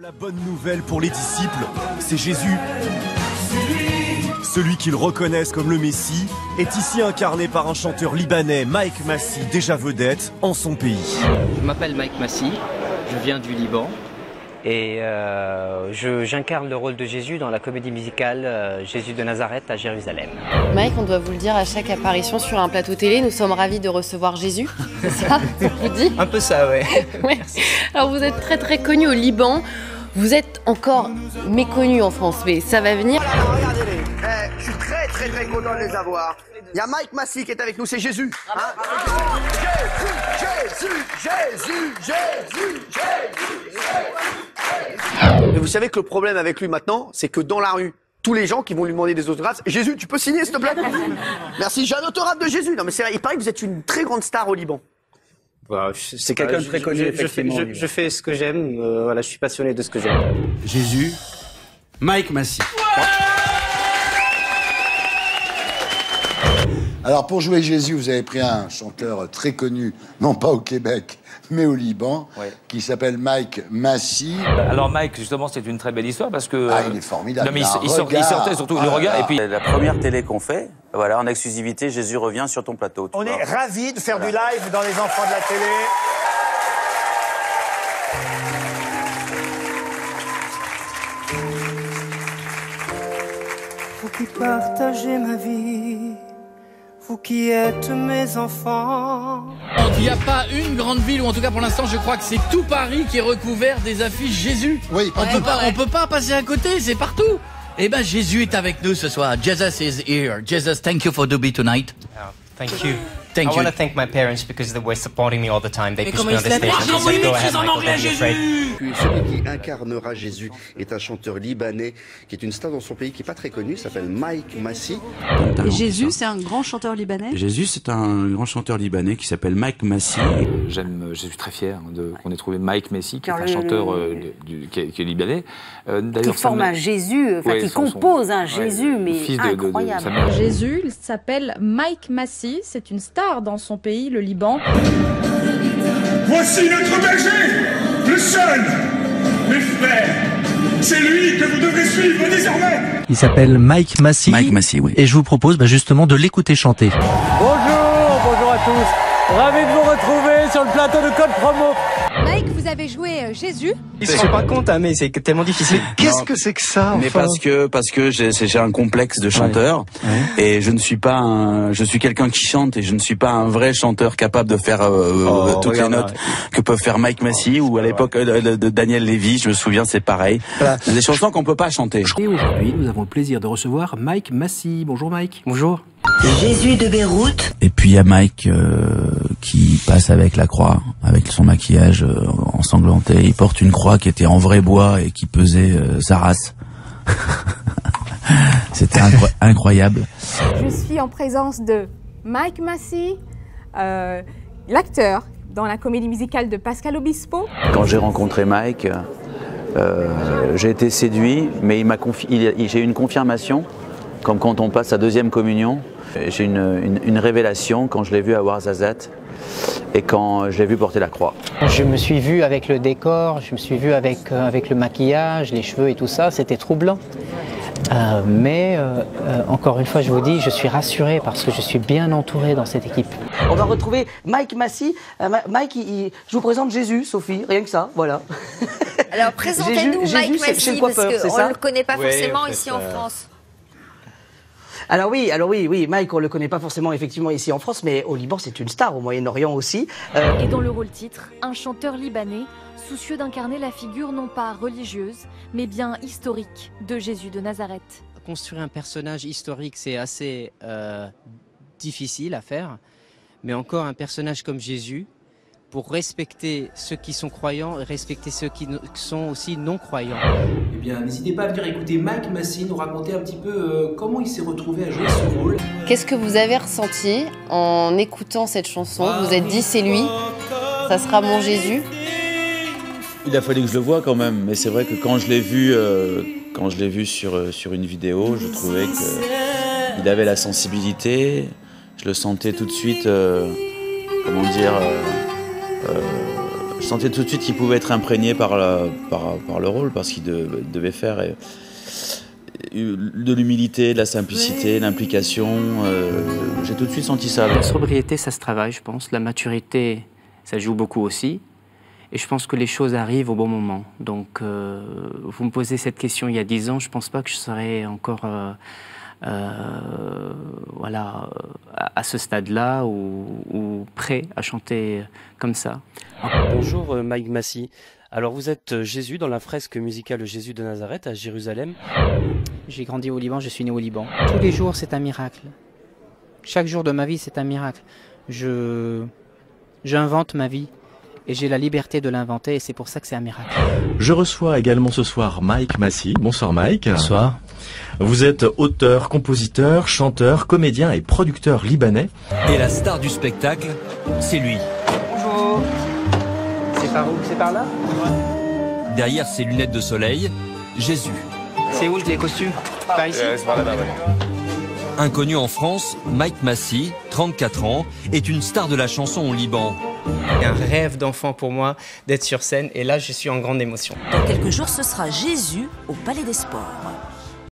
La bonne nouvelle pour les disciples, c'est Jésus. Celui qu'ils reconnaissent comme le Messie est ici incarné par un chanteur libanais, Mike Massi, déjà vedette en son pays. Je m'appelle Mike Massi, je viens du Liban et euh, je- j'incarne le rôle de Jésus dans la comédie musicale euh, Jésus de Nazareth à Jérusalem. Mike, on doit vous le dire à chaque apparition sur un plateau télé, nous sommes ravis de recevoir Jésus. C'est ça Je vous dis Un peu ça, ouais. Ouais. Alors vous êtes très très connu au Liban. Vous êtes encore méconnu en France, mais ça va venir. Alors, regardez-les. Eh, je suis très très très content de les avoir. Il y a Mike Massy qui est avec nous, c'est Jésus. Hein Jésus, Jésus, Jésus, Jésus, Jésus. Mais vous savez que le problème avec lui maintenant, c'est que dans la rue, tous les gens qui vont lui demander des autographes, Jésus, tu peux signer s'il te plaît? Merci, j'ai un autographe de Jésus. Non mais c'est vrai, il paraît que vous êtes une très grande star au Liban. C'est quelqu'un de très connu, Je, fais, effectivement, je fais ce que j'aime, euh, voilà, je suis passionné de ce que j'aime. Jésus, Mike Massy. Alors pour jouer Jésus, vous avez pris un chanteur très connu, non pas au Québec, mais au Liban, Ouais. qui s'appelle Mike Massy. Alors Mike, justement, c'est une très belle histoire parce que... Ah, il est formidable. Non, mais il, sort- sortait surtout Ah le regard là. et puis... La première télé qu'on fait, voilà, en exclusivité, Jésus revient sur ton plateau. On vois. est ravis de faire du live dans les enfants de la télé. Qui ma vie, vous qui êtes mes enfants. Il n'y a pas une grande ville, ou en tout cas pour l'instant, je crois que c'est tout Paris qui est recouvert des affiches Jésus. Oui, On partout. peut pas, on peut pas passer à côté, c'est partout. Eh ben, Jésus est avec nous ce soir. Jesus is here. Jesus, thank you for to be tonight. Thank you. Thank I you. want to thank my parents because they were supporting me all the time. They Mais pushed me on the stage. "Go maîtrise ahead, en anglais, Jésus afraid." Celui qui incarnera Jésus est un chanteur libanais qui est une star dans son pays qui est pas très connu, s'appelle Mike Massy. Jésus, c'est un grand chanteur libanais? Jésus, c'est un grand chanteur libanais qui s'appelle Mike Massy. J'aime, je suis très fier qu'on ait trouvé Mike Messi, qui est un chanteur euh, du- qui, est, qui est libanais. Euh, qui forme me- un Jésus, enfin Ouais, qui son- compose un Jésus, mais fils de- de- de incroyable. Jésus, il s'appelle Mike Massy, c'est une star dans son pays, le Liban. Voici notre berger, le seul, mes frères. C'est lui que vous devrez suivre désormais. Il s'appelle Mike Massy. Mike Massy, oui. Et je vous propose bah, justement de l'écouter chanter. Bonjour, bonjour à tous. Ravi de vous retrouver sur le plateau de Code Promo. Vous avez joué Jésus Ils se rendent pas compte, hein, mais c'est tellement difficile. Qu'est-ce que c'est que ça Mais parce que parce que j'ai un complexe de chanteur et je ne suis pas un je suis quelqu'un qui chante et je ne suis pas un vrai chanteur capable de faire euh, Oh, euh, toutes regarde, les notes que peuvent faire Mike Massy ou à l'époque euh, de, de Daniel Lévy je me souviens c'est pareil des chansons qu'on peut pas chanter Et aujourd'hui, nous avons le plaisir de recevoir Mike Massy. Bonjour Mike. Bonjour. Jésus de Beyrouth. et puis il y a Mike euh, qui passe avec la croix avec son maquillage euh, ensanglanté. Il porte une croix qui était en vrai bois et qui pesait euh, sa race. C'était incro- incroyable. Je suis en présence de Mike Massy, euh, l'acteur dans la comédie musicale de Pascal Obispo. Quand j'ai rencontré Mike, euh, j'ai été séduit, mais il m'a confi- il- il- j'ai eu une confirmation, comme quand on passe à deuxième communion. J'ai une, une- une révélation quand je l'ai vu à Warzazat et quand je l'ai vu porter la croix. Je me suis vu avec le décor, je me suis vu avec, euh, avec le maquillage, les cheveux et tout ça, c'était troublant. Euh, mais euh, euh, encore une fois, je vous dis, je suis rassuré parce que je suis bien entouré dans cette équipe. On va retrouver Mike Massy. Euh, Ma- Mike, il- il- je vous présente Jésus, Sophie, rien que ça, voilà. Alors présentez-nous Jésus- Mike Massy, parce qu'on ça le connaît pas forcément en fait, ici en France. Alors oui, alors oui, oui, Mike, on le connaît pas forcément effectivement ici en France, mais au Liban, c'est une star, au Moyen-Orient aussi. Euh, Et dans le rôle titre, un chanteur libanais, soucieux d'incarner la figure non pas religieuse, mais bien historique de Jésus de Nazareth. Construire un personnage historique, c'est assez euh, difficile à faire, mais encore un personnage comme Jésus, pour respecter ceux qui sont croyants et respecter ceux qui sont aussi non croyants. Eh bien, n'hésitez pas à venir écouter Mike Massy nous raconter un petit peu euh, comment il s'est retrouvé à jouer ce rôle. Qu'est-ce que vous avez ressenti en écoutant cette chanson? Vous vous êtes dit c'est lui, ça sera mon Jésus? Il a fallu que je le voie quand même, mais c'est vrai que quand je l'ai vu, euh, quand je l'ai vu sur, euh, sur une vidéo, je trouvais que il avait la sensibilité. Je le sentais tout de suite, euh, comment dire, Je sentais tout de suite qu'il pouvait être imprégné par, la- par, par le rôle, parce qu'il de- devait faire euh, de l'humilité, de la simplicité, l'implication. euh, J'ai tout de suite senti ça. La sobriété, ça se travaille, je pense. La maturité, ça joue beaucoup aussi. Et je pense que les choses arrivent au bon moment. Donc, euh, vous me posez cette question il y a dix ans, je ne pense pas que je serais encore euh, euh, voilà, à, à ce stade-là ou, ou prêt à chanter comme ça. Bonjour euh, Mike Massy. Alors vous êtes euh, Jésus dans la fresque musicale Jésus de Nazareth à Jérusalem. J'ai grandi au Liban, je suis né au Liban. Tous les jours, c'est un miracle. Chaque jour de ma vie, c'est un miracle. Je j'invente ma vie et j'ai la liberté de l'inventer et c'est pour ça que c'est un miracle. Je reçois également ce soir Mike Massy. Bonsoir Mike. Bonsoir. Vous êtes auteur, compositeur, chanteur, comédien et producteur libanais. Et la star du spectacle, c'est lui. Bonjour. C'est par où? C'est par là? Derrière ses lunettes de soleil, Jésus. C'est où les costumes? Par ici? Inconnu en France, Mike Massy, 34 ans, est une star de la chanson au Liban. un rêve d'enfant pour moi d'être sur scène et là je suis en grande émotion. Dans quelques jours, ce sera Jésus au Palais des Sports.